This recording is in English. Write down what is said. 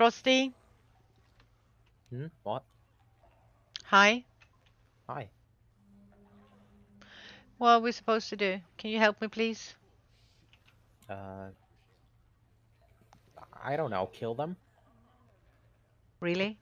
Frosti? Hmm? What? Hi. Hi. What are we supposed to do? Can you help me, please? Uh, I don't know. Kill them? Really?